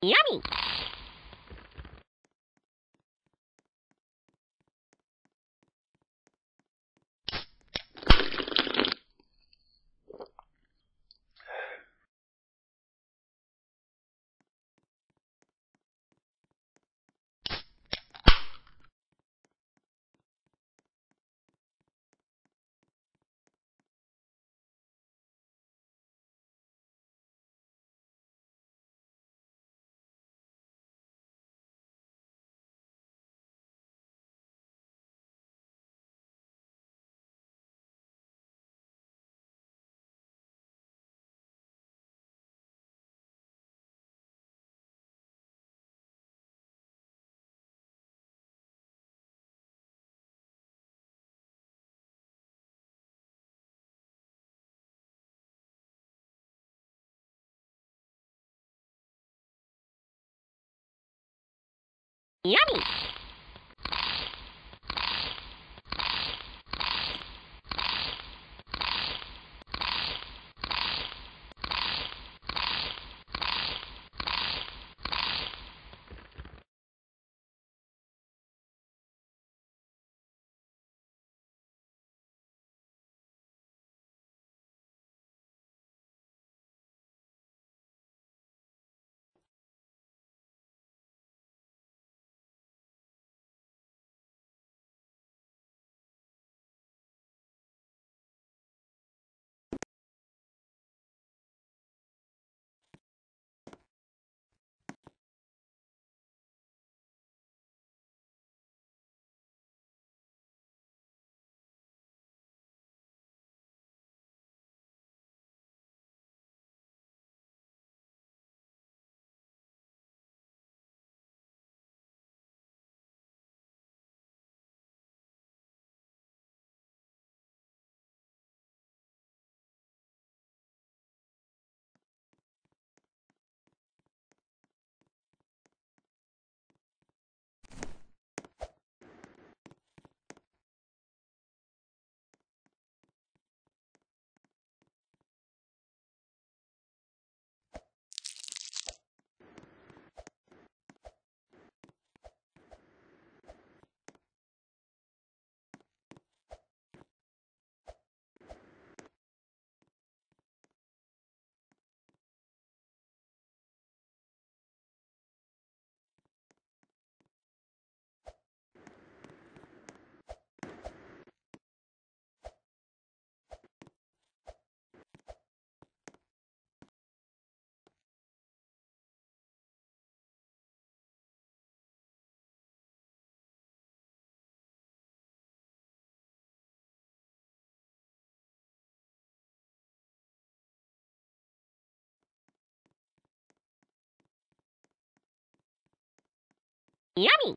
Yummy! Yummy! 闇。